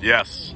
Yes.